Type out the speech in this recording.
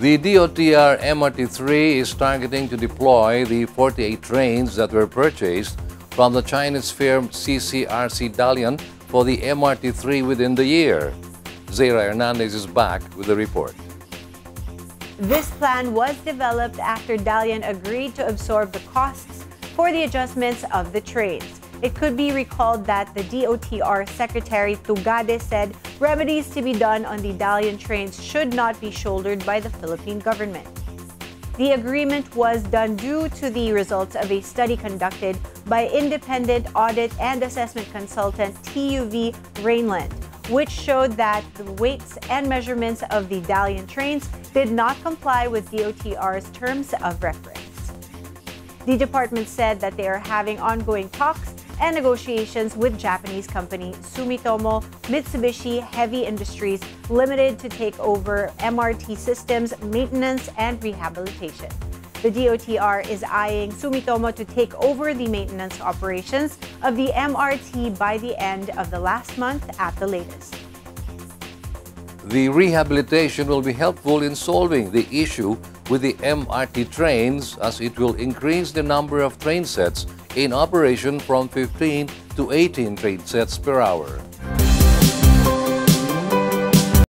The DOTR MRT-3 is targeting to deploy the 48 trains that were purchased from the Chinese firm CCRC Dalian for the MRT-3 within the year. Zaira Hernandez is back with the report. This plan was developed after Dalian agreed to absorb the costs for the adjustments of the trains. It could be recalled that the DOTR Secretary Tugade said remedies to be done on the Dalian trains should not be shouldered by the Philippine government. The agreement was done due to the results of a study conducted by independent audit and assessment consultant TUV Rheinland, which showed that the weights and measurements of the Dalian trains did not comply with DOTR's terms of reference. The department said that they are having ongoing talks and negotiations with Japanese company Sumitomo Mitsubishi Heavy Industries Limited to take over MRT systems maintenance and rehabilitation. The DOTR is eyeing Sumitomo to take over the maintenance operations of the MRT by the end of the last month at the latest. The rehabilitation will be helpful in solving the issue with the MRT trains as it will increase the number of train sets in operation from 15 to 18 train sets per hour.